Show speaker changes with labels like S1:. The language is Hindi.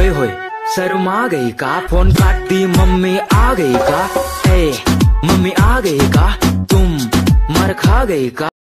S1: होए होए, शर्मा गई का? फ़ोन काट दी मम्मी आ गई का? ए, मम्मी आ गई का? तुम मर खा गई का?